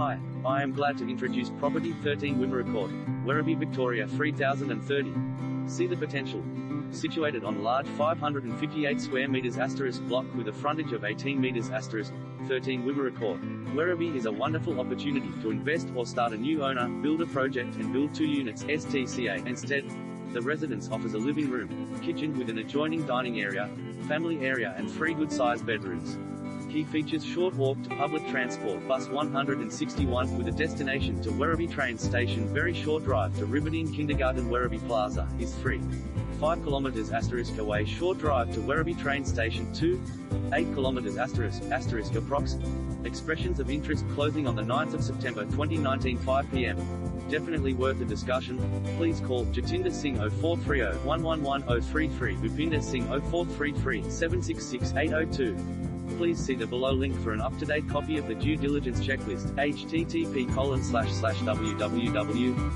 Hi, I am glad to introduce property 13 Wimmera Court, Werribee, Victoria 3030. See the potential. Situated on large 558 square meters asterisk block with a frontage of 18 meters asterisk 13 Wimmera Court. Werribee is a wonderful opportunity to invest or start a new owner, build a project and build two units STCA instead. The residence offers a living room, kitchen with an adjoining dining area, family area and three good-sized bedrooms. Key features short walk to public transport bus 161 with a destination to Werribee train station very short drive to Riverdene Kindergarten Werribee Plaza is 3. 5 kilometers asterisk away short drive to Werribee train station 2. 8 kilometers asterisk asterisk approx. Expressions of interest closing on the 9th of September 2019 5 p.m. Definitely worth a discussion. Please call Jatinder Singh 0430 111 033 Bhupinder Singh 0433 766 802 please see the below link for an up-to-date copy of the due diligence checklist, http www